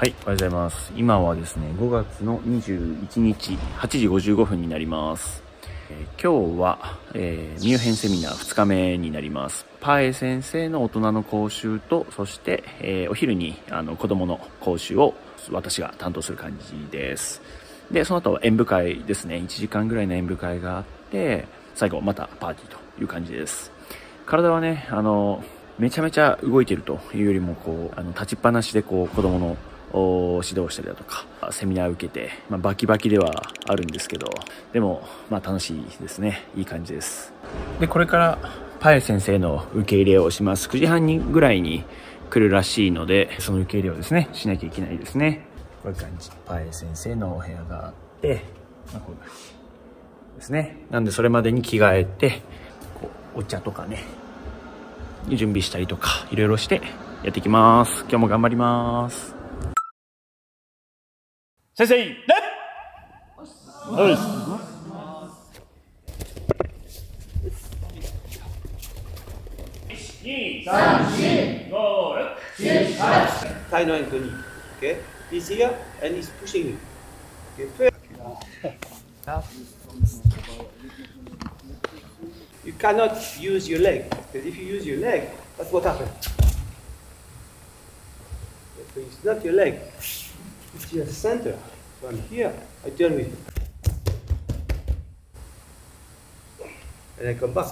はい、おはようございます。今はですね、5月の21日、8時55分になります。えー今日は、えー、ミュンヘンセミナー2日目になります。パエ先生の大人の講習と、そして、えーお昼にあの子供の講習を私が担当する感じです。で、その後演舞会ですね、1時間ぐらいの演舞会があって、最後またパーティーという感じです。体はね、あの、めちゃめちゃ動いてるというよりも、こう、あの、立ちっぱなしで、こう、子供の指導をしたりだとか、セミナー受けて、まあ、バキバキではあるんですけど、でも、まあ、楽しいですね。いい感じです。で、これから、パエ先生の受け入れをします。9時半にぐらいに来るらしいので、その受け入れをですね、しなきゃいけないですね。こういう感じ。パエ先生のお部屋があって、まあ、こういう感じですね。なんで、それまでに着替えて、こうお茶とかね、準備したりとか、いろいろしてやっていきます。今日も頑張ります。先生、レッはい。Thigh no Anthony. Okay? He's here and he's pushing you. Okay? First. You cannot use your leg. Because if you use your leg, that's what happens. So it's not your leg. It's your center. I'm here. I turn with you. And I come back.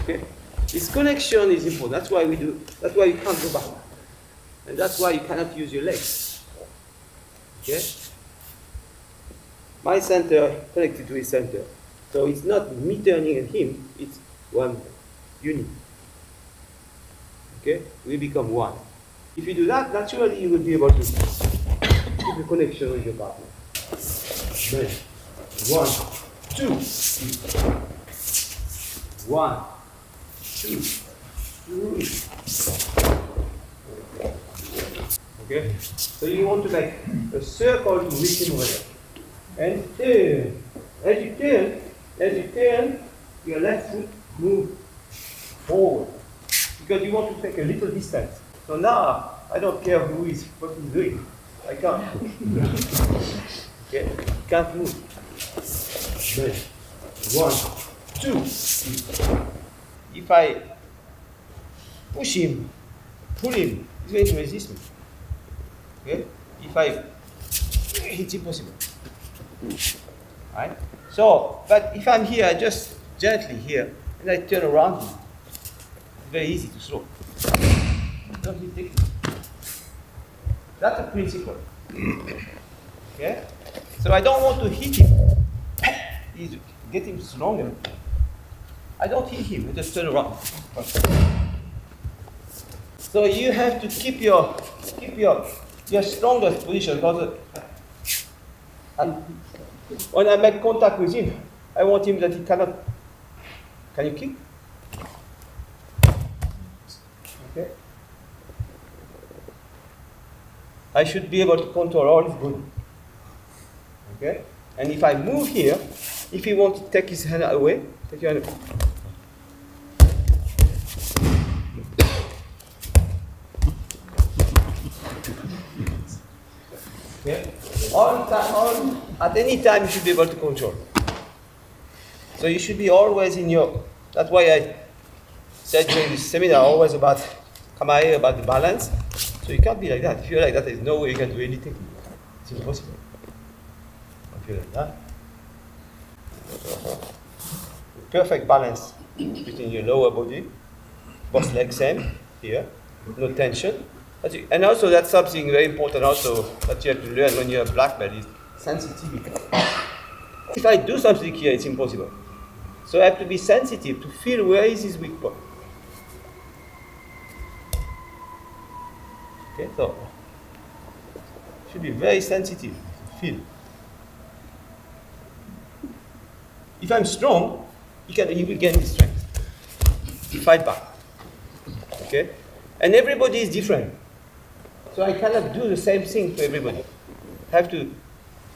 Okay? This connection is important. That's why we do. That's why you can't go back. And that's why you cannot use your legs. Okay? My center connected to his center. So it's not me turning and him, it's one unit. Okay? We become one. If you do that, naturally you will be able to keep a connection with your partner. Then, one, two, one, two, three. Okay? So you want to make a circle to reach him over. And turn. As you turn, as you turn, your left foot move forward. Because you want to take a little distance. So now, I don't care who is what he's doing. I can't. okay? Can't move. One, two. If I push him, pull him, he's going to resist me. Okay? If I, it's impossible. Right? So, but if I'm here, I just gently here, and I turn around, it's very easy to throw. Don't. That's a principle. okay? So I don't want to hit him. He's getting stronger. I don't hit him, I just turn around. So you have to keep your keep your your strongest position because uh, when I make contact with him, I want him that he cannot. Can you kick? Okay. I should be able to control all his body. Okay? And if I move here, if he wants to take his hand away, take your hand away. Okay? All time, all, at any time you should be able to control. So you should be always in your. That's why I said during this seminar always about Kamae, about the balance. So you can't be like that. If you're like that, there's no way you can do anything. It's impossible. If you're like that. Perfect balance between your lower body, both legs same, here, no tension. And also that's something very important also that you have to learn when you're black belt is sensitivity. If I do something here, it's impossible. So I have to be sensitive to feel where is his weak point. Okay, so should be very sensitive feel. If I'm strong, he can he will gain his strength. Fight back. Okay? And everybody is different. So I cannot do the same thing for everybody. Have to,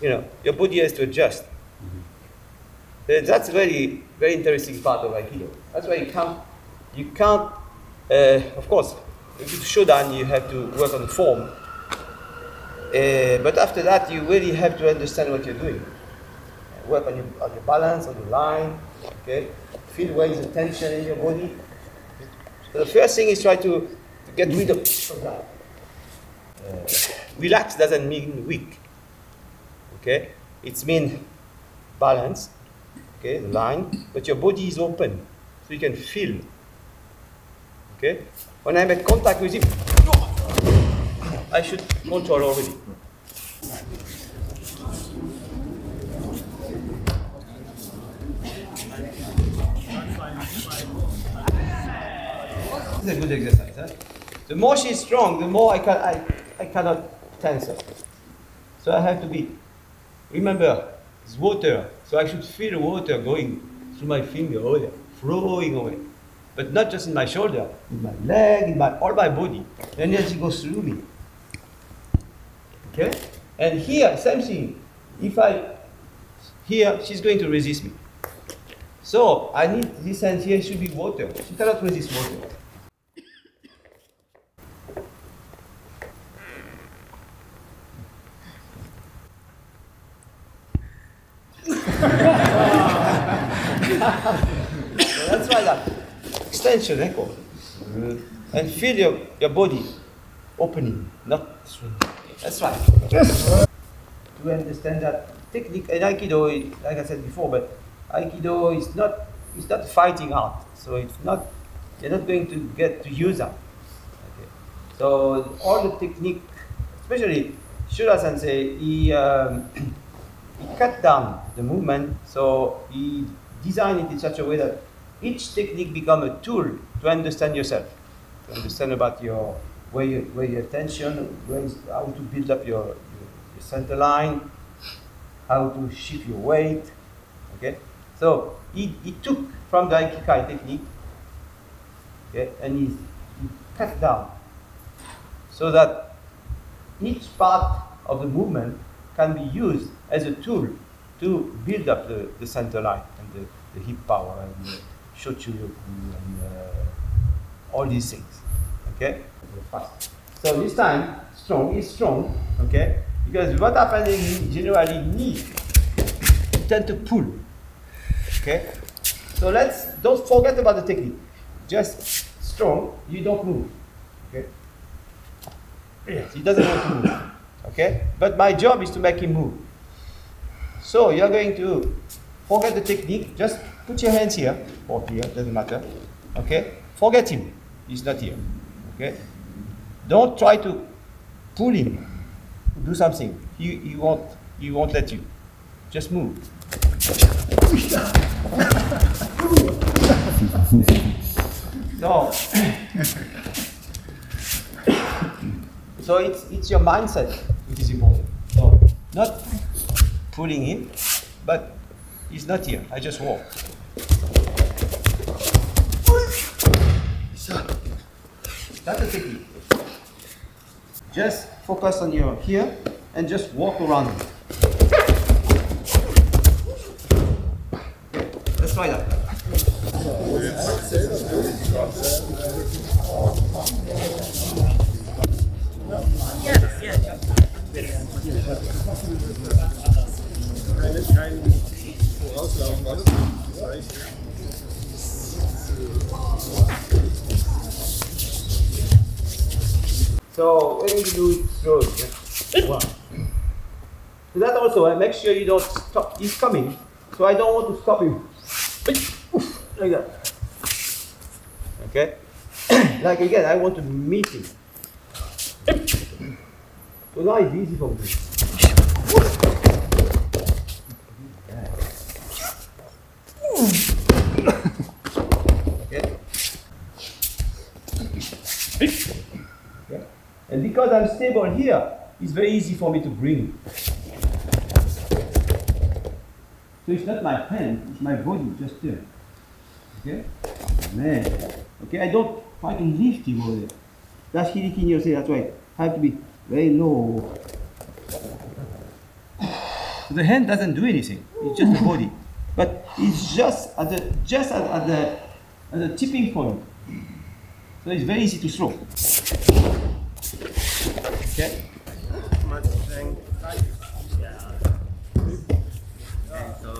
you know, your body has to adjust. Uh, That's very, very interesting part of Aikido. That's why you can't, you can't, uh, of course, to shodan, you have to work on the form. Uh, but after that, you really have to understand what you're doing. Work on your, on your balance, on your line. Okay, feel where is the tension in your body. So the first thing is try to, to get rid of that. Uh, relax doesn't mean weak. Okay, it's mean balance. Okay, the line, but your body is open, so you can feel. Okay, when I make contact with him, I should control already. This is a good exercise. Huh? The more she's strong, the more I, can, I, I cannot tense her. So I have to be, remember, it's water, so I should feel water going through my finger oh over there, flowing away. But not just in my shoulder, in my leg, in my all my body. She goes through me. Okay? And here, same thing. If I here, she's going to resist me. So I need this hand here should be water. She cannot resist water. so that's why that extension echo. And feel your, your body opening, not that's right. to understand that technique and Aikido, like I said before, but Aikido is not it's not fighting art. So it's not you're not going to get to use that. Okay. So all the technique, especially Shura Sensei, he, um, he cut down the movement. So he designed it in such a way that each technique become a tool to understand yourself, to understand about your where where your attention, where is, how to build up your, your, your center line, how to shift your weight. Okay, so he, he took from the Aikikai technique, okay, and he, he cut down so that each part of the movement can be used as a tool to build up the, the center line and the, the hip power and the shochuryoku and uh, all these things. Okay? So this time, strong is strong, okay? Because what happens in generally knee, you tend to pull. Okay? So let's don't forget about the technique. Just strong, you don't move. Okay? Yes, he doesn't want to move. Okay? But my job is to make him move. So you're going to forget the technique, just put your hands here or here, doesn't matter. Okay? Forget him. He's not here. Okay? Don't try to pull him. Do something. He, he won't he won't let you. Just move. so so it's it's your mindset which is important. So not pulling him, but he's not here. I just walk. That's. Just focus on your here and just walk around. Okay, let's try that. Do it yeah? One. So that also, uh, make sure you don't stop. He's coming, so I don't want to stop him. Like that. Okay? like again, I want to meet him. So now it's easy for me. Okay? Okay? Because I'm stable here, it's very easy for me to bring. So it's not my hand, it's my body just there. Okay? Man. Okay, I don't try to lift him over there. That's Hiriki Nyose, that's why I have to be very low. So the hand doesn't do anything, it's just the body. But it's just at the just at, at the at the tipping point. So it's very easy to throw. Okay. And so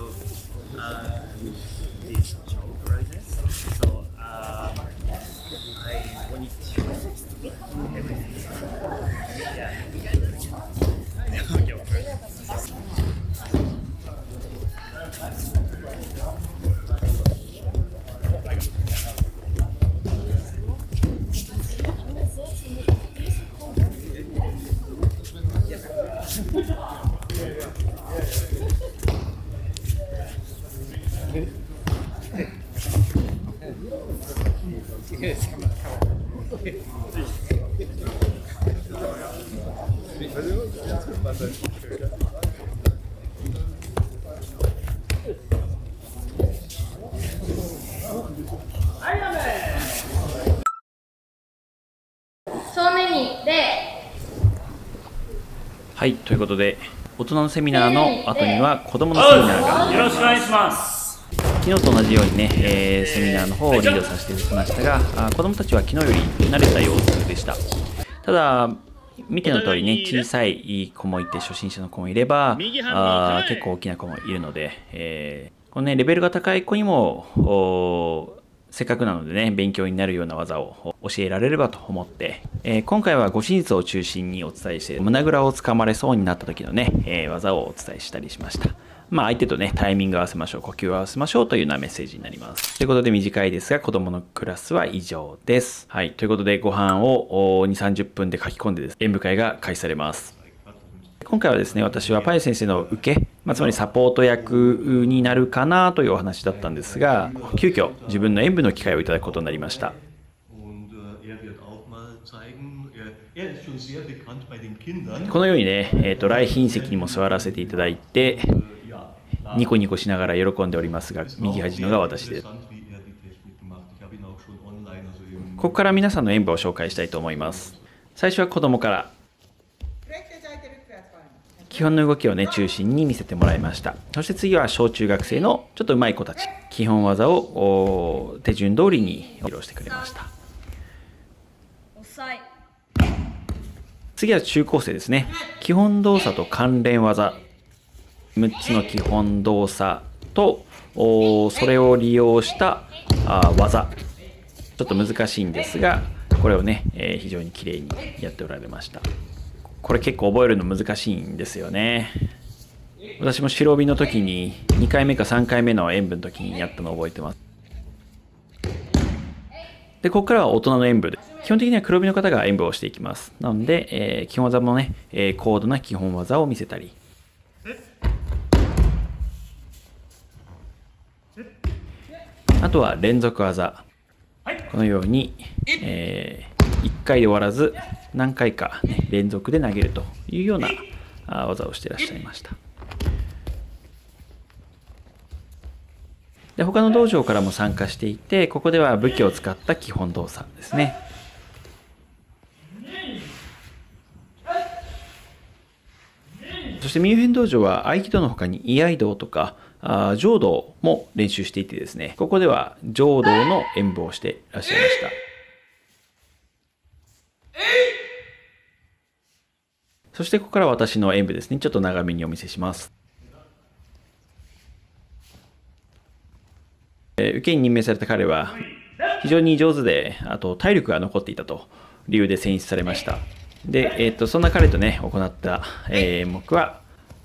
はい、ということで、大人のセミナーの後には子供のセミナーがよろしくお願いします。昨日と同じようにね、えーセミナーの方をリードさせていただきましたが、あ子供たちは昨日より慣れた様子でした。ただ、見ての通りね、小さい子もいて、初心者の子もいれば、あー結構大きな子もいるので、えーこのね、レベルが高い子にも、せっかくなのでね、勉強になるような技を教えられればと思って、えー今回は護身術を中心にお伝えして、胸ぐらをつかまれそうになった時のね、えー技をお伝えしたりしました。まあ相手とね、タイミング合わせましょう、呼吸を合わせましょうというようなメッセージになります。ということで短いですが、子供のクラスは以上です。はい。ということで、ご飯をお2、30分で書き込んでです、演舞会が開始されます。今回はですね、私はパイ先生の受け、まあ、つまりサポート役になるかなというお話だったんですが、急遽自分の演舞の機会をいただくことになりました。Äh, er er, er. このようにね、えーと来賓席にも座らせていただいて、ニコニコしながら喜んでおりますが、右端のが私です。er ここから皆さんの演舞を紹介したいと思います。最初は子供から.基本の動きをね、中心に見せてもらいました。そして次は小中学生のちょっと上手い子たち。基本技をお手順通りに披露してくれました。次は中高生ですね。基本動作と関連技。6つの基本動作と、おそれを利用したあ技。ちょっと難しいんですが、これをね、えー非常に綺麗にやっておられました。これ結構覚えるの難しいんですよね。私も白帯の時に2回目か3回目の演舞の時にやったのを覚えてます。で、ここからは大人の演舞で。基本的には黒帯の方が演舞をしていきます。なので、えー基本技もね、えー高度な基本技を見せたり。あとは連続技。このように、え1回で終わらず、何回か、ね、連続で投げるというようなあ技をしていらっしゃいました。で他の道場からも参加していて、ここでは武器を使った基本動作ですね。そしてミュンヘン道場は合気道の他に居合道とかあ浄道も練習していてですね、ここでは浄道の演舞をしていらっしゃいました。そしてここから私の演舞ですね、ちょっと長めにお見せします。えー受けに任命された彼は非常に上手で、あと体力が残っていたと理由で選出されました。で、えっとそんな彼とね、行った、えー演目は、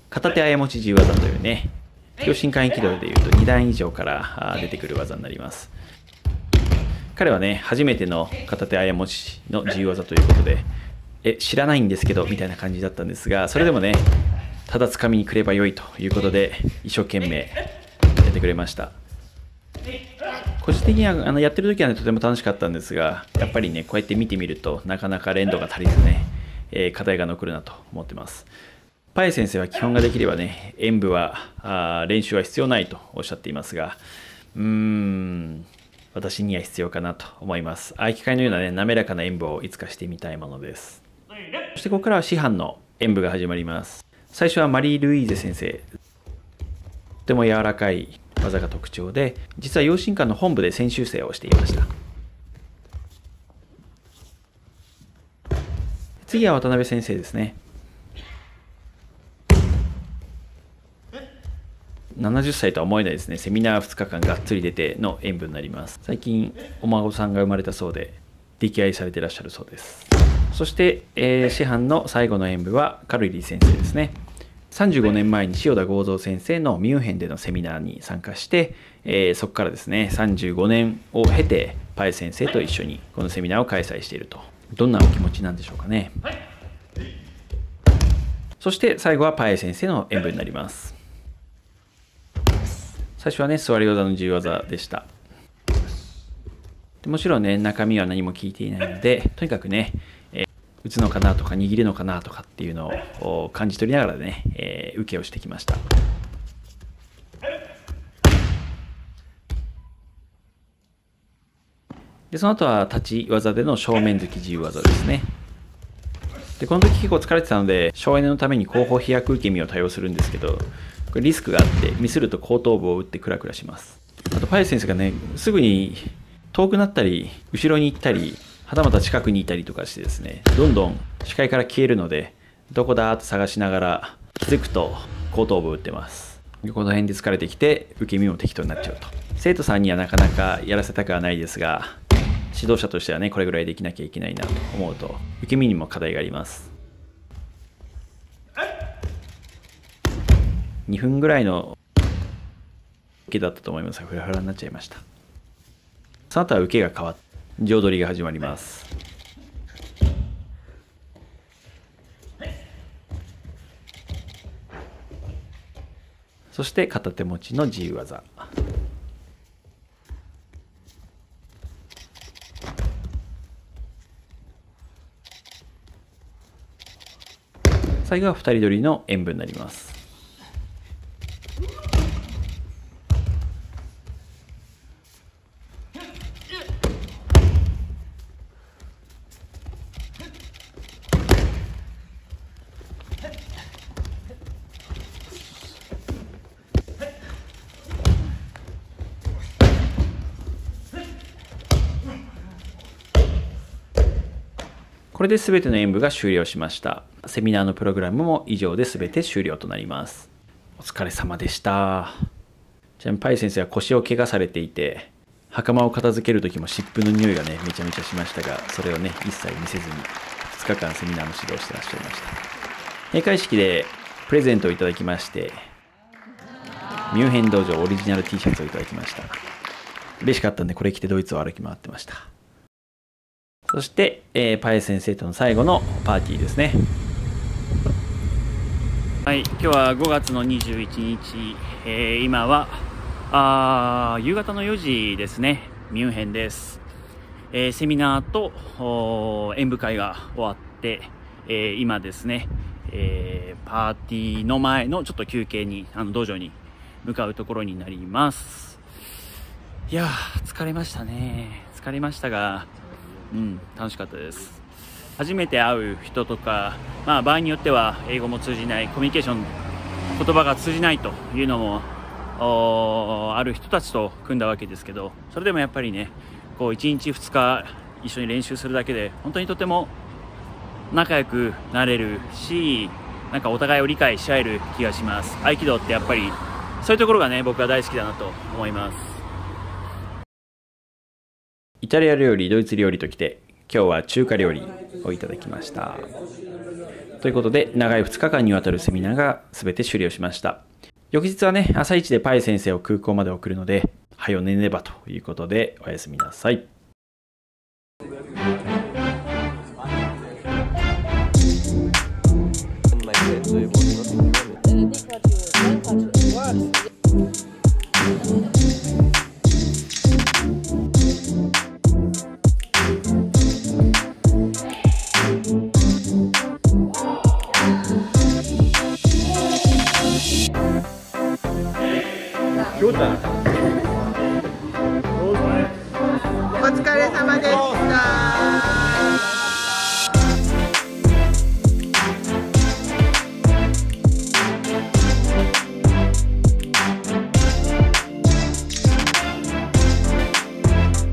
片手過ち自由技というね、強心間域道でいうと2段以上から出てくる技になります。彼はね、初めての片手過ちの自由技ということで、え、知らないんですけど、みたいな感じだったんですが、それでもね、ただ掴みに来ればよいということで、一生懸命やってくれました。個人的にはあのやってる時はねとても楽しかったんですがやっぱりねこうやって見てみるとなかなか連動が足りずね、えー課題が残るなと思ってますパイ先生は基本ができればね演舞はあ練習は必要ないとおっしゃっていますがうーん私には必要かなと思います。合気会のようなね滑らかな演舞をいつかしてみたいものです。そしてここからは師範の演舞が始まります。最初はマリー・ルイーゼ先生。とても柔らかい技が特徴で実は養親館の本部で研修生をしていました。次は渡辺先生ですね。70歳とは思えないですね。セミナー2日間がっつり出ての演舞になります。最近お孫さんが生まれたそうで溺愛されてらっしゃるそうです。そして、えー師範の最後の演舞はカルリー先生ですね。35年前に塩田剛三先生のミュンヘンでのセミナーに参加して、えーそこからですね35年を経てパエ先生と一緒にこのセミナーを開催していると。どんなお気持ちなんでしょうかね。そして最後はパエ先生の演舞になります最初はね座り技の自由技でした。でもちろんね中身は何も聞いていないのでとにかくね、えー打つのかなとか握るのかなとかっていうのを感じ取りながらね、えー受けをしてきました。でその後は立ち技での正面突き自由技ですね。でこの時結構疲れてたので省エネのために後方飛躍受け身を多用するんですけどこれリスクがあってミスると後頭部を打ってクラクラします。あとパイセンスがねすぐに遠くなったり後ろに行ったりはたまた近くにいたりとかしてですねどんどん視界から消えるのでどこだと探しながら気づくと後頭部を打ってます。この辺で疲れてきて受け身も適当になっちゃうと。生徒さんにはなかなかやらせたくはないですが指導者としてはねこれぐらいできなきゃいけないなと思うと受け身にも課題があります。2分ぐらいの受けだったと思います。がフラフラになっちゃいました。その後は受けが変わって上取りが始まります。そして片手持ちの自由技。最後は2人取りの演舞になります。これで全ての演舞が終了しました。セミナーのプログラムも以上で全て終了となります。お疲れ様でした。ちなみにパイ先生は腰を怪我されていて袴を片付ける時も湿布の匂いがねめちゃめちゃしましたがそれをね一切見せずに2日間セミナーの指導してらっしゃいました。閉会式でプレゼントをいただきましてミュンヘン道場オリジナル T シャツをいただきました。嬉しかったんでこれ着てドイツを歩き回ってました。そして、えーパエ先生との最後のパーティーですね。はい今日は5月の21日、えー今はあ夕方の4時ですね。ミュンヘンです、えーセミナーとー演舞会が終わって、えー今ですね、えーパーティーの前のちょっと休憩にあの道場に向かうところになります。いやー疲れましたね。疲れましたがうん楽しかったです。初めて会う人とか、まあ、場合によっては英語も通じないコミュニケーション言葉が通じないというのもある人たちと組んだわけですけどそれでもやっぱりねこう1日2日一緒に練習するだけで本当にとても仲良くなれるしなんかお互いを理解し合える気がします。合気道ってやっぱりそういうところがね僕は大好きだなと思います。イタリア料理ドイツ料理ときて今日は中華料理をいただきました。ということで長い2日間にわたるセミナーが全て終了しました。翌日はね朝一でパイ先生を空港まで送るのではよ寝ねばということでおやすみなさい。